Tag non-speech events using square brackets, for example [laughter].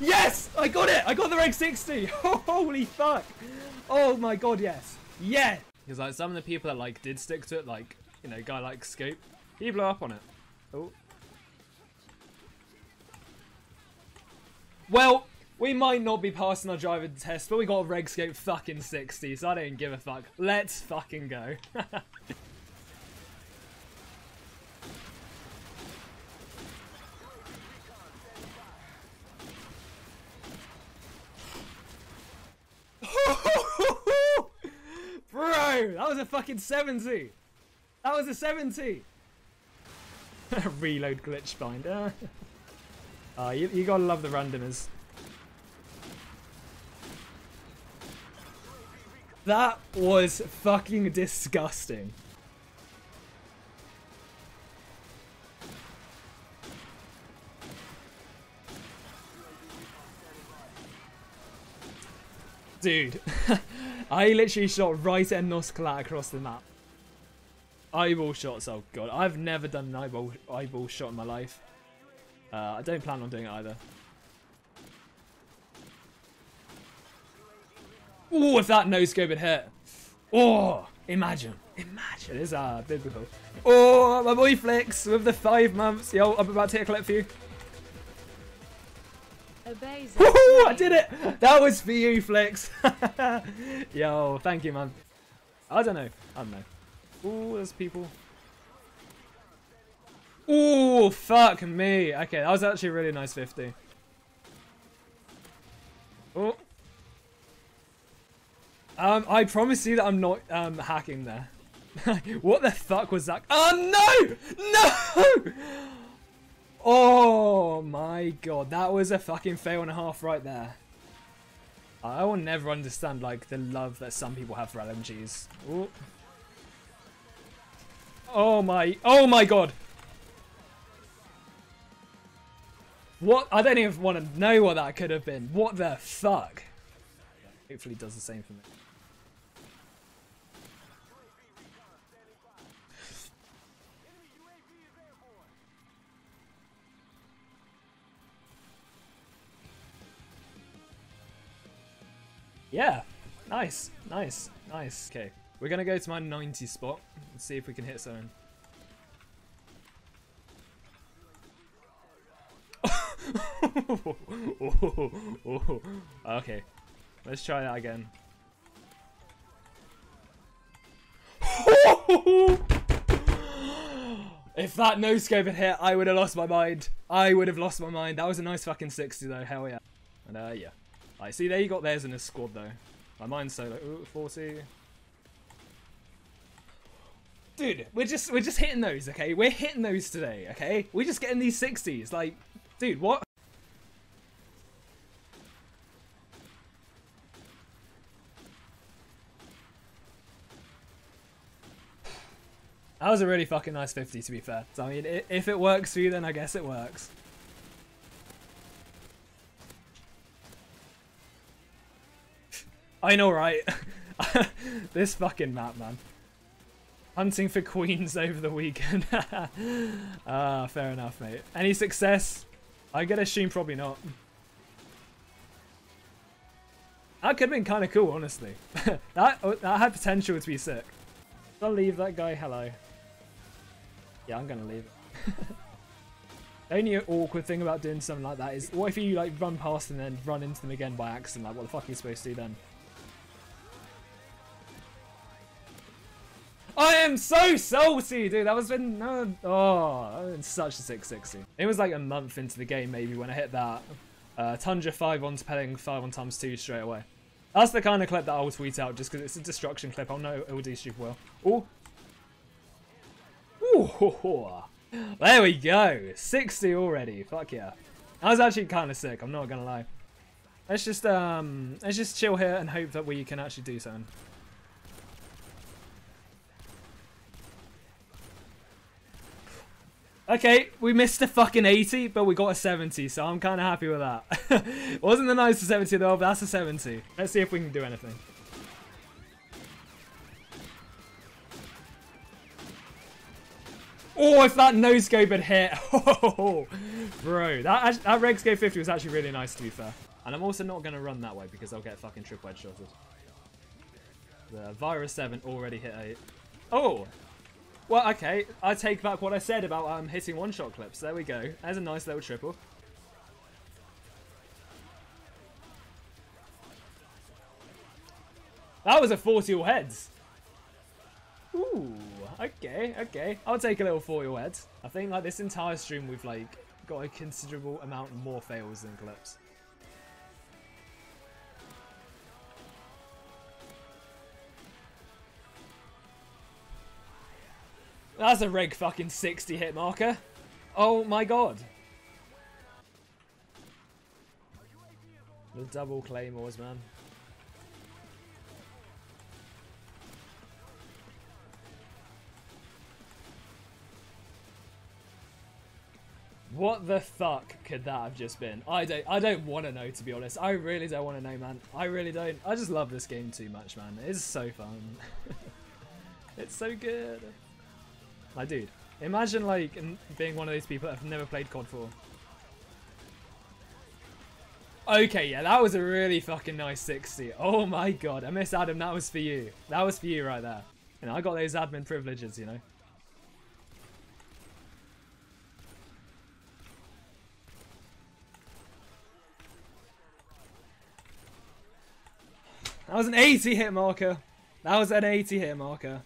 Yes! I got it! I got the rank [laughs] 60! Holy fuck! Oh my god, yes. Yeah! Because like some of the people that like did stick to it, like, you know, guy like Scope, he blew up on it. Oh. Well, we might not be passing our driving test, but we got a Regscape fucking 60, so I don't give a fuck. Let's fucking go. [laughs] Bro, that was a fucking 70. That was a 70. [laughs] Reload glitch binder. uh, [laughs] you, you gotta love the randomers. That was fucking disgusting. Dude, [laughs] I literally shot right at Noscalat across the map. Eyeball shots, oh god. I've never done an eyeball, eyeball shot in my life. Uh, I don't plan on doing it either. Oh, if that no scope had hit. Oh, imagine. Imagine. It is uh, biblical. Oh, my boy Flex with the five months. Yo, I'm about to take a clip for you. [laughs] Woohoo! I did it! That was for you, Flex. [laughs] Yo, thank you, man. I don't know. I don't know. Ooh, there's people. Ooh, fuck me. Okay, that was actually a really nice 50. Oh. Um, I promise you that I'm not um, hacking there. [laughs] what the fuck was that? Oh, no! No! Oh my god, that was a fucking fail and a half right there. I will never understand like the love that some people have for LMGs. Ooh. Oh my, oh my god. What? I don't even want to know what that could have been. What the fuck? Hopefully does the same for me. Yeah. Nice. Nice. Nice. Okay. We're going to go to my 90 spot and see if we can hit something. [laughs] okay. Let's try that again. [laughs] if that no scope had hit, I would have lost my mind. I would have lost my mind. That was a nice fucking 60 though. Hell yeah. And uh, yeah. I see, there you got theirs in a squad though. My mind's so like, ooh, 40. Dude, we're just we're just hitting those, okay? We're hitting those today, okay? We're just getting these 60s. Like, dude, what? That was a really fucking nice 50 to be fair. So I mean, if it works for you, then I guess it works. I know, right? [laughs] this fucking map, man. Hunting for queens [laughs] over the weekend. [laughs] ah, fair enough, mate. Any success? I get assume probably not. That could have been kind of cool, honestly. that that had potential to be sick. I'll leave that guy hello. Yeah, I'm gonna leave the only awkward thing about doing something like that is, what if you like run past and then run into them again by accident? Like, what the fuck are you supposed to do then? I am so salty, dude. That was been oh, that was such a 660. It was like a month into the game maybe when I hit that uh, Tundra 5 on Pelling 5 on times 2 straight away. That's the kind of clip that I'll tweet out just because it's a destruction clip. I'll know do super well. Oh. Ooh. There we go. 60 already. Fuck yeah. That was actually kind of sick. I'm not going to lie. Let's just, um, let's just chill here and hope that we can actually do something. Okay, we missed a fucking 80, but we got a 70, so I'm kind of happy with that. [laughs] Wasn't the nicest 70 though, but that's a 70. Let's see if we can do anything. Oh, if that no scope had hit. [laughs] Oh, Bro, that, that Regs go 50 was actually really nice, to be fair. And I'm also not going to run that way because I'll get fucking trip wedge shotted. The Virus 7 already hit a... Oh! Well, okay. I take back what I said about um, hitting one-shot clips. There we go. There's a nice little triple. That was a 40 all heads. Ooh, okay, okay. I'll take a little 40 all heads. I think like this entire stream we've like got a considerable amount more fails than clips. That's a reg fucking 60 hit marker. Oh my god. The double claymores, man. What the fuck could that have just been? I don't I don't want to know to be honest. I really don't want to know, man. I really don't. I just love this game too much, man. It's so fun. [laughs] it's so good. Like, dude, imagine like being one of those people that have never played COD 4. Okay, yeah, that was a really fucking nice 60. Oh my god, I miss Adam, that was for you. That was for you right there. You know, I got those admin privileges, you know. That was an 80 hit marker. That was an 80 hit marker.